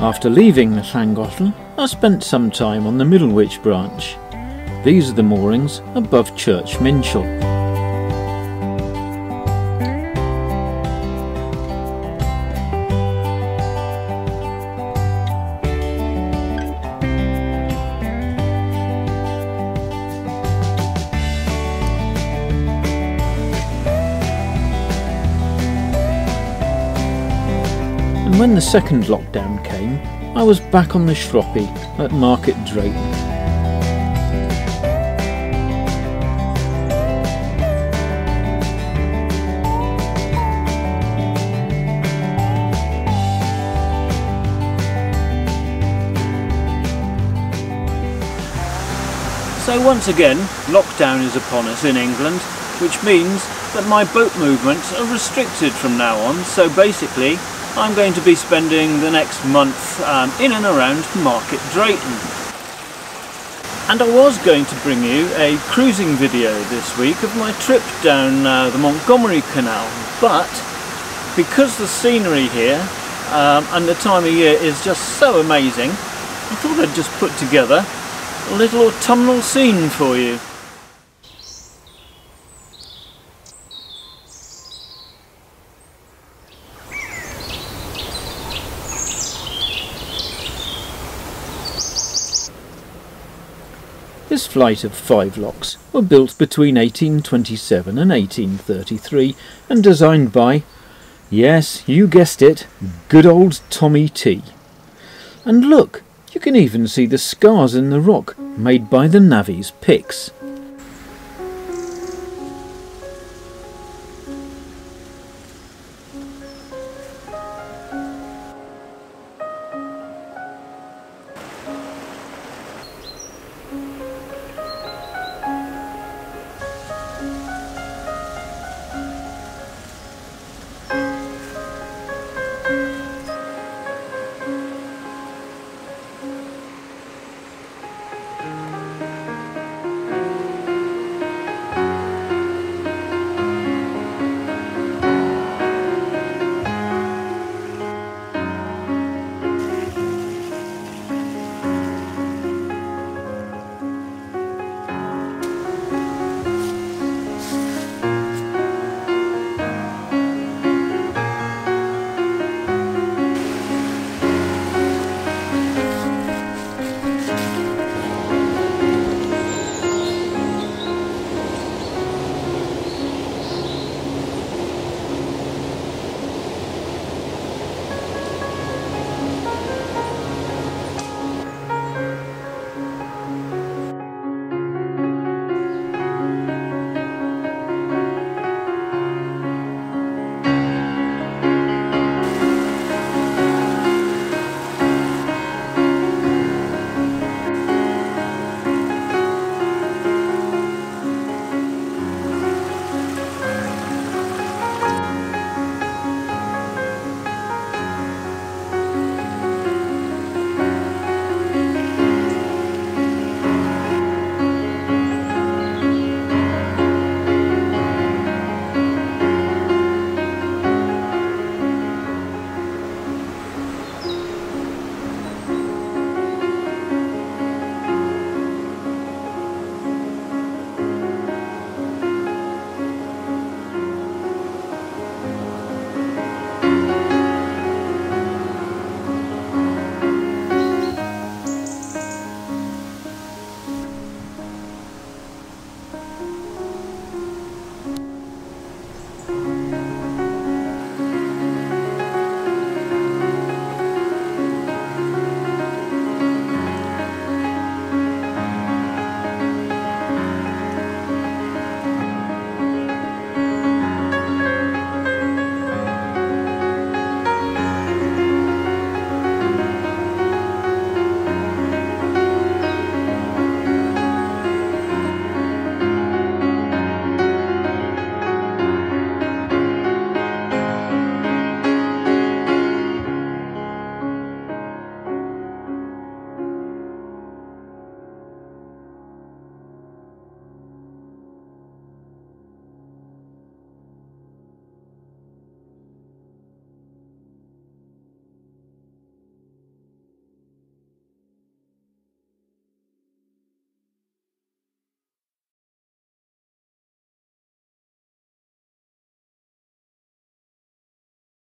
After leaving the Llangollen, I spent some time on the Middlewich branch. These are the moorings above Church Minshull. When the second lockdown came, I was back on the Shroppie at Market Drayton. So once again, lockdown is upon us in England, which means that my boat movements are restricted from now on. So basically, I'm going to be spending the next month um, in and around Market Drayton. And I was going to bring you a cruising video this week of my trip down uh, the Montgomery Canal, but because the scenery here um, and the time of year is just so amazing, I thought I'd just put together a little autumnal scene for you. This flight of five locks were built between 1827 and 1833 and designed by, yes, you guessed it, good old Tommy T. And look, you can even see the scars in the rock made by the navvy's picks.